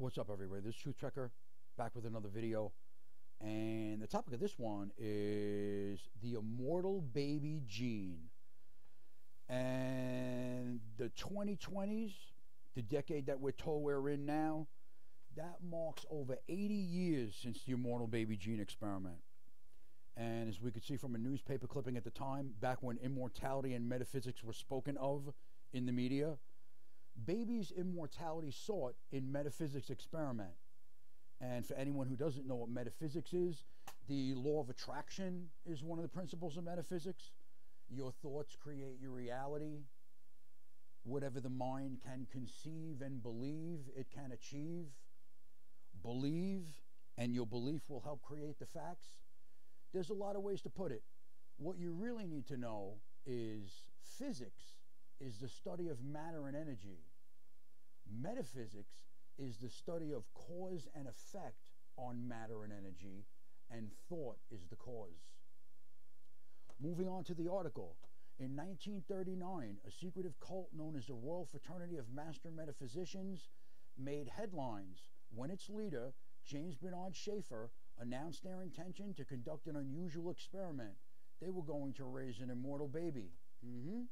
What's up, everybody? This is Truth Trekker back with another video. And the topic of this one is the immortal baby Jean. And the 2020s, the decade that we're told we're in now, that marks over 80 years since the immortal baby Jean experiment. And as we could see from a newspaper clipping at the time, back when immortality and metaphysics were spoken of in the media, baby's immortality sought in metaphysics experiment. And for anyone who doesn't know what metaphysics is, the law of attraction is one of the principles of metaphysics. Your thoughts create your reality. Whatever the mind can conceive and believe, it can achieve. Believe, and your belief will help create the facts. There's a lot of ways to put it. What you really need to know is physics is the study of matter and energy. Metaphysics is the study of cause and effect on matter and energy, and thought is the cause. Moving on to the article. In 1939, a secretive cult known as the Royal Fraternity of Master Metaphysicians made headlines when its leader, James Bernard Schaefer, announced their intention to conduct an unusual experiment. They were going to raise an immortal baby. Mm-hmm.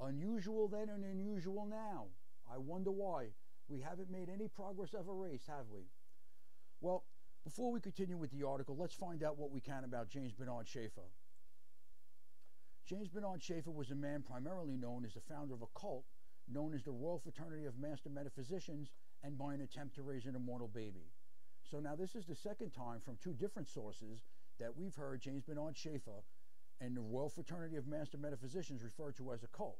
Unusual then and unusual now. I wonder why. We haven't made any progress of a race, have we? Well, before we continue with the article, let's find out what we can about James Bernard Schaefer. James Bernard Schaefer was a man primarily known as the founder of a cult known as the Royal Fraternity of Master Metaphysicians and by an attempt to raise an immortal baby. So now this is the second time from two different sources that we've heard James Bernard Schaefer and the Royal Fraternity of Master Metaphysicians referred to as a cult.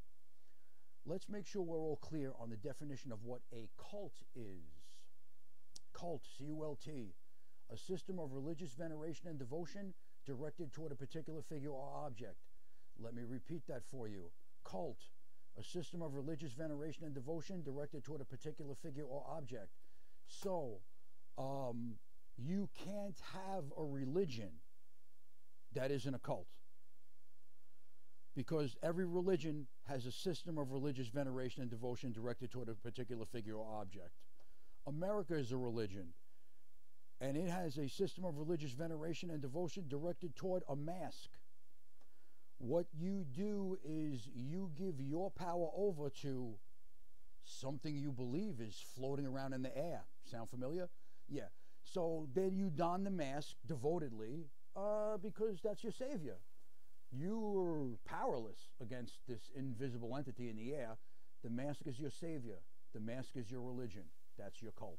Let's make sure we're all clear on the definition of what a cult is. Cult, C-U-L-T, a system of religious veneration and devotion directed toward a particular figure or object. Let me repeat that for you. Cult, a system of religious veneration and devotion directed toward a particular figure or object. So, um, you can't have a religion that isn't a cult. Because every religion has a system of religious veneration and devotion directed toward a particular figure or object. America is a religion, and it has a system of religious veneration and devotion directed toward a mask. What you do is you give your power over to something you believe is floating around in the air. Sound familiar? Yeah. So then you don the mask devotedly uh, because that's your savior. You're powerless against this invisible entity in the air. The mask is your savior. The mask is your religion. That's your cult.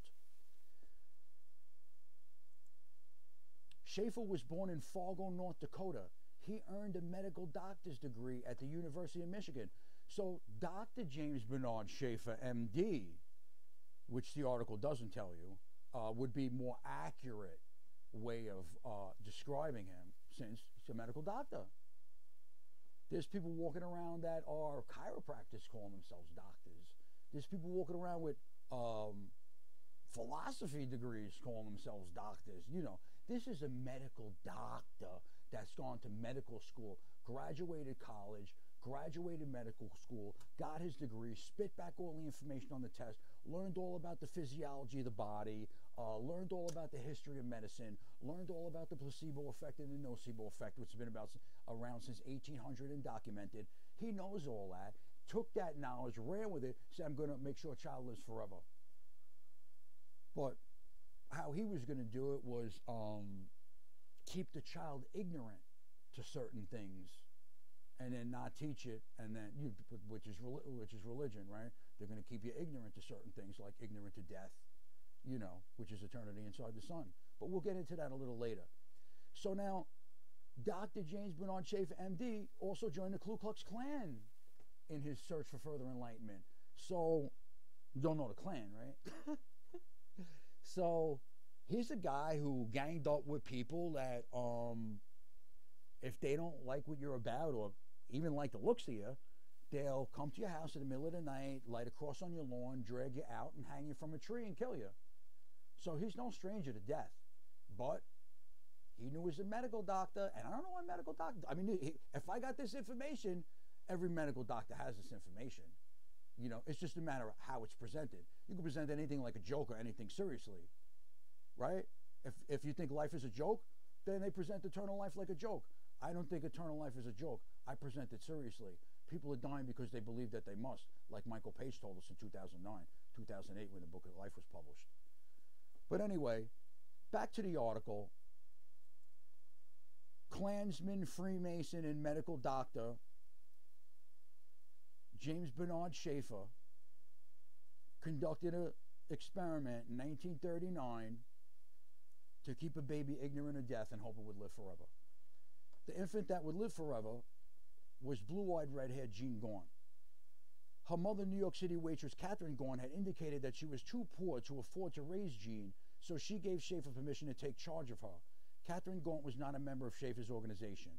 Schaefer was born in Fargo, North Dakota. He earned a medical doctor's degree at the University of Michigan. So Dr. James Bernard Schaefer, MD, which the article doesn't tell you, uh, would be more accurate way of uh, describing him since he's a medical doctor. There's people walking around that are chiropractors calling themselves doctors. There's people walking around with um, philosophy degrees calling themselves doctors. You know, this is a medical doctor that's gone to medical school, graduated college, graduated medical school, got his degree, spit back all the information on the test, learned all about the physiology of the body, uh, learned all about the history of medicine, learned all about the placebo effect and the nocebo effect, which has been about around since 1800 and documented. He knows all that, took that knowledge, ran with it, said, I'm going to make sure a child lives forever. But how he was going to do it was um, keep the child ignorant to certain things and then not teach it, and then you, which is which is religion, right? They're going to keep you ignorant to certain things, like ignorant to death, you know, which is eternity inside the sun. But we'll get into that a little later. So now, Dr. James Bernard Schaefer, MD, also joined the Ku Klux Klan in his search for further enlightenment. So, you don't know the Klan, right? so, he's a guy who ganged up with people that, um, if they don't like what you're about or even like the looks of you, they'll come to your house in the middle of the night, light a cross on your lawn, drag you out, and hang you from a tree and kill you. So he's no stranger to death. But he knew he was a medical doctor, and I don't know why medical doctor. I mean, if I got this information, every medical doctor has this information. You know, it's just a matter of how it's presented. You can present anything like a joke or anything seriously, right? If, if you think life is a joke, then they present eternal life like a joke. I don't think eternal life is a joke. I present it seriously. People are dying because they believe that they must, like Michael Page told us in 2009, 2008, when the Book of Life was published. But anyway, back to the article. Klansman, Freemason, and medical doctor James Bernard Schaefer conducted an experiment in 1939 to keep a baby ignorant of death and hope it would live forever. The infant that would live forever was blue eyed redhead Jean Gauntt. Her mother, New York City waitress Catherine Gauntt, had indicated that she was too poor to afford to raise Jean, so she gave Schaefer permission to take charge of her. Catherine Gauntt was not a member of Schaefer's organization.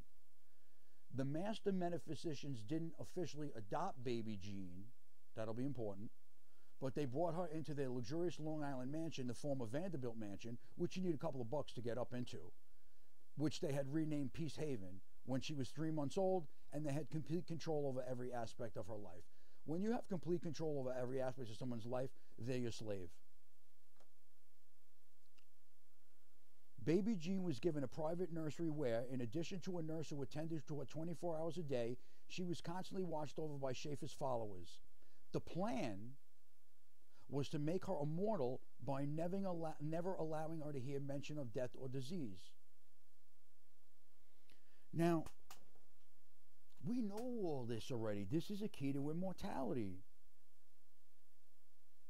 The master metaphysicians didn't officially adopt baby Jean, that'll be important, but they brought her into their luxurious Long Island mansion, the former Vanderbilt mansion, which you need a couple of bucks to get up into, which they had renamed Peace Haven when she was three months old, and they had complete control over every aspect of her life. When you have complete control over every aspect of someone's life, they're your slave. Baby Jean was given a private nursery where, in addition to a nurse who attended to her 24 hours a day, she was constantly watched over by Schaefer's followers. The plan was to make her immortal by never, never allowing her to hear mention of death or disease. Now, we know all this already. This is a key to immortality.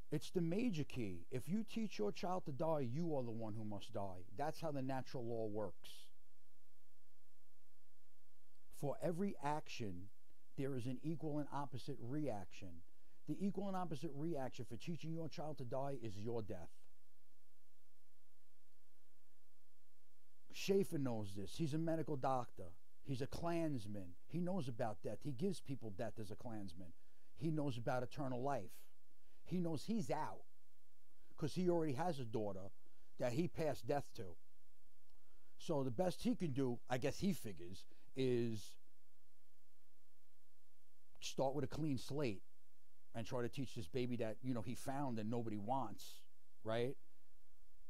It's the major key. If you teach your child to die, you are the one who must die. That's how the natural law works. For every action, there is an equal and opposite reaction. The equal and opposite reaction for teaching your child to die is your death. Schaefer knows this. He's a medical doctor. He's a Klansman. He knows about death. He gives people death as a Klansman. He knows about eternal life he knows he's out because he already has a daughter that he passed death to. So the best he can do, I guess he figures, is start with a clean slate and try to teach this baby that you know he found and nobody wants, right?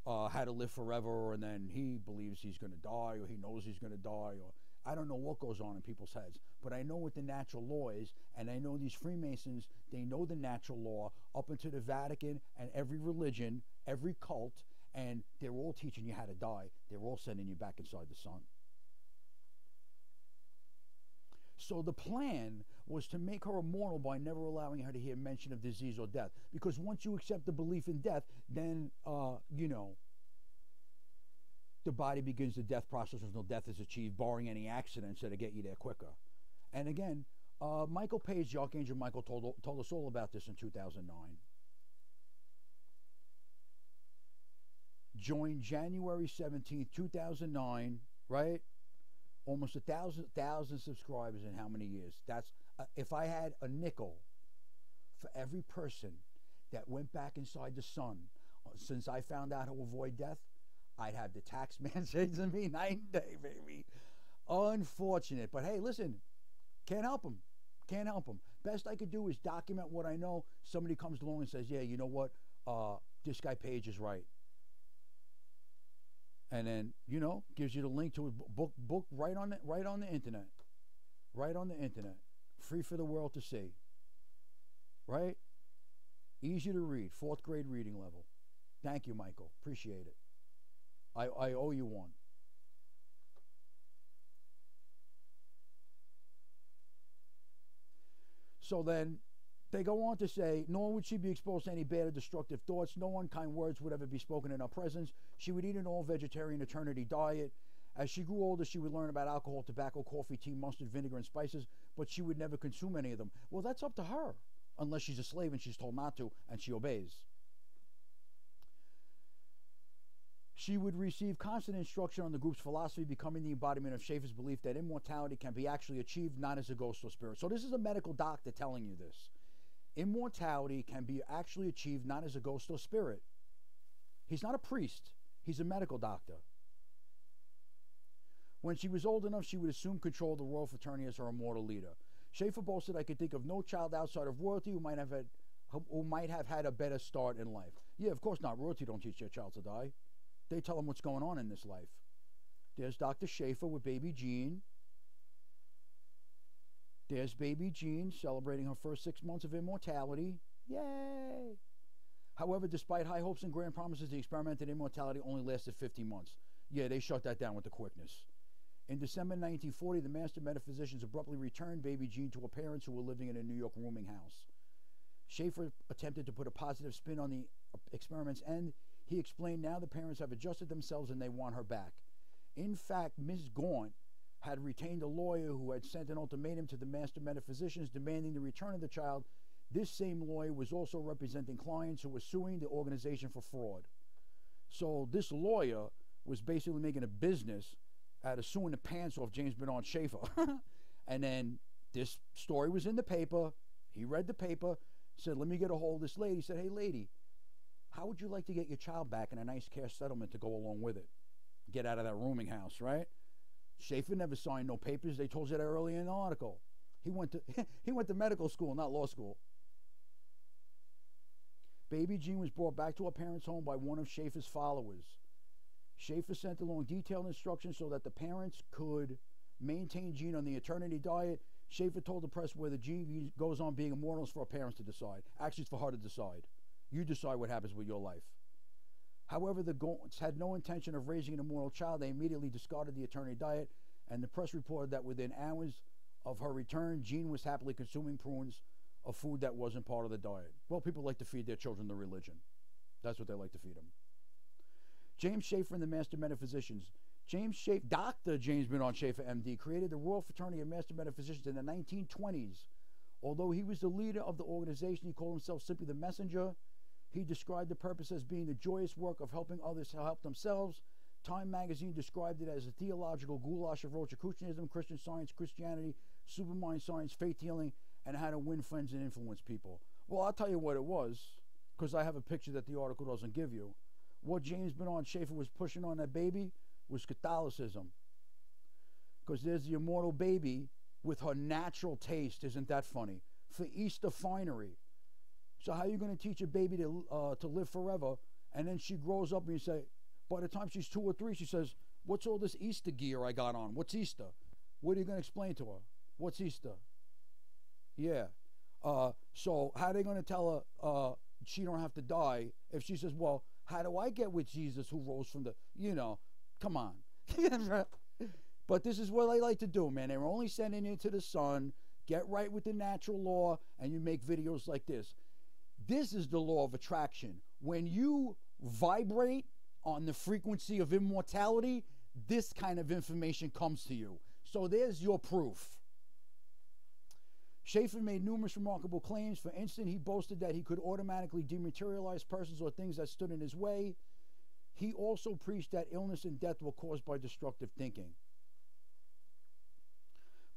Uh, how to live forever, and then he believes he's going to die, or he knows he's going to die, or I don't know what goes on in people's heads, but I know what the natural law is, and I know these Freemasons, they know the natural law up into the Vatican and every religion, every cult, and they're all teaching you how to die. They're all sending you back inside the sun. So the plan was to make her immortal by never allowing her to hear mention of disease or death. Because once you accept the belief in death, then, uh, you know, the body begins the death process until death is achieved, barring any accidents that'll get you there quicker. And again, uh, Michael Page, the Archangel Michael, told, told us all about this in 2009. Joined January 17th, 2009, right? Almost a thousand thousand subscribers in how many years? That's if I had a nickel for every person that went back inside the sun uh, since I found out how to avoid death, I'd have the tax man say me night and day, baby. Unfortunate. But hey, listen, can't help them. Can't help them. Best I could do is document what I know. Somebody comes along and says, yeah, you know what? Uh, this guy Page is right. And then, you know, gives you the link to a book, book right on the, right on the internet. Right on the internet. Free for the world to see. Right? Easy to read. Fourth grade reading level. Thank you, Michael. Appreciate it. I, I owe you one. So then they go on to say, nor would she be exposed to any bad or destructive thoughts. No unkind words would ever be spoken in her presence. She would eat an all vegetarian eternity diet. As she grew older, she would learn about alcohol, tobacco, coffee, tea, mustard, vinegar, and spices, but she would never consume any of them. Well, that's up to her, unless she's a slave and she's told not to and she obeys. She would receive constant instruction on the group's philosophy, becoming the embodiment of Schaefer's belief that immortality can be actually achieved not as a ghost or spirit. So, this is a medical doctor telling you this. Immortality can be actually achieved not as a ghost or spirit. He's not a priest, he's a medical doctor. When she was old enough, she would assume control of the royal fraternity as her immortal leader. Schaefer boasted, I could think of no child outside of royalty who might have had who, might have had a better start in life. Yeah, of course not. Royalty don't teach their child to die. They tell them what's going on in this life. There's Dr. Schaefer with baby Jean. There's baby Jean celebrating her first six months of immortality. Yay! However, despite high hopes and grand promises, the experimented immortality only lasted 50 months. Yeah, they shut that down with the quickness. In December 1940, the master metaphysicians abruptly returned baby Jean to her parents who were living in a New York rooming house. Schaefer attempted to put a positive spin on the experiment's end. He explained now the parents have adjusted themselves and they want her back. In fact, Ms. Gauntt had retained a lawyer who had sent an ultimatum to the master metaphysicians demanding the return of the child. This same lawyer was also representing clients who were suing the organization for fraud. So this lawyer was basically making a business Uh, out of suing the pants off James Bernard Schaefer. and then this story was in the paper. He read the paper, said, Let me get a hold of this lady. He said, Hey, lady, how would you like to get your child back in a nice cash settlement to go along with it? Get out of that rooming house, right? Schaefer never signed no papers. They told you that earlier in the article. He went to he went to medical school, not law school. Baby Jean was brought back to her parents' home by one of Schaefer's followers. Schaefer sent along detailed instructions so that the parents could maintain Jean on the eternity diet. Schaefer told the press whether Jean goes on being immortal is for her parents to decide. Actually, it's for her to decide. You decide what happens with your life. However, the Gauntts had no intention of raising an immortal child. They immediately discarded the eternity diet, and the press reported that within hours of her return, Jean was happily consuming prunes, a food that wasn't part of the diet. Well, people like to feed their children the religion. That's what they like to feed them. James Schaefer and the Master Metaphysicians. James Schaefer, Dr. James Bernard Schaefer, MD, created the Royal Fraternity of Master Metaphysicians in the 1920s. Although he was the leader of the organization, he called himself simply the messenger. He described the purpose as being the joyous work of helping others help themselves. Time magazine described it as a theological goulash of Rosicrucianism, Christian science, Christianity, supermind science, faith healing, and how to win friends and influence people. Well, I'll tell you what it was, because I have a picture that the article doesn't give you. What James Bernard Schaefer was pushing on that baby was Catholicism. Because there's the immortal baby with her natural taste. Isn't that funny? For Easter finery. So how are you going to teach a baby to uh, to live forever? And then she grows up and you say, by the time she's two or three, she says, "What's all this Easter gear I got on? What's Easter?" What are you going to explain to her? What's Easter? Yeah. Uh, so how are they going to tell her uh, she don't have to die if she says, "Well, how do I get with Jesus who rose from the, you know, come on. but this is what I like to do, man. They're only sending you to the sun. Get right with the natural law, and you make videos like this. This is the law of attraction. When you vibrate on the frequency of immortality, this kind of information comes to you. So there's your proof. Schaefer made numerous remarkable claims. For instance, he boasted that he could automatically dematerialize persons or things that stood in his way. He also preached that illness and death were caused by destructive thinking.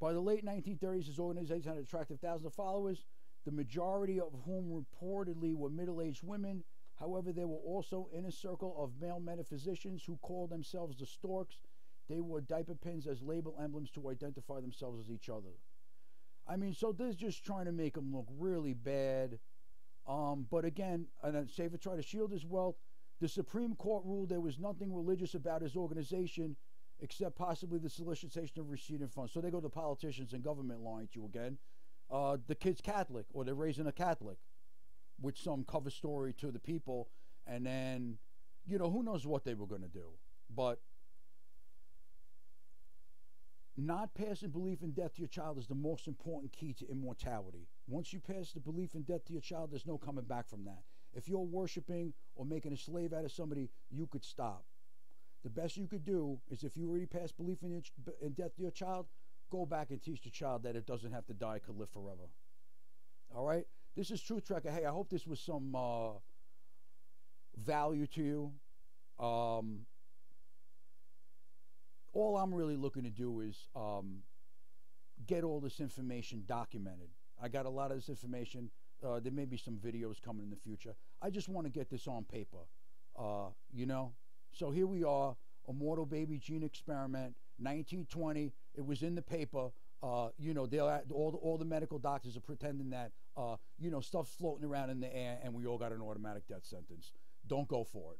By the late 1930s, his organization had attracted thousands of followers, the majority of whom reportedly were middle aged women. However, there were also inner circle of male metaphysicians who called themselves the storks. They wore diaper pins as label emblems to identify themselves as each other. I mean, so is just trying to make him look really bad. Um, but again, and Schaefer tried to shield his wealth. The Supreme Court ruled there was nothing religious about his organization except possibly the solicitation of receiving funds. So they go to politicians and government lying to you again. Uh, the kid's Catholic, or they're raising a Catholic with some cover story to the people. And then, you know, who knows what they were going to do. But not passing belief in death to your child is the most important key to immortality. Once you pass the belief in death to your child, there's no coming back from that. If you're worshiping or making a slave out of somebody, you could stop. The best you could do is if you already passed belief in, your, in death to your child, go back and teach the child that it doesn't have to die, it could live forever. All right? This is Truth Trekker. Hey, I hope this was some uh, value to you. Um, all I'm really looking to do is um, get all this information documented. I got a lot of this information. Uh, there may be some videos coming in the future. I just want to get this on paper, uh, you know? So here we are, Immortal Baby Jean Experiment, 1920. It was in the paper. uh, you know, all the, all the medical doctors are pretending that uh, you know stuff's floating around in the air and we all got an automatic death sentence. Don't go for it.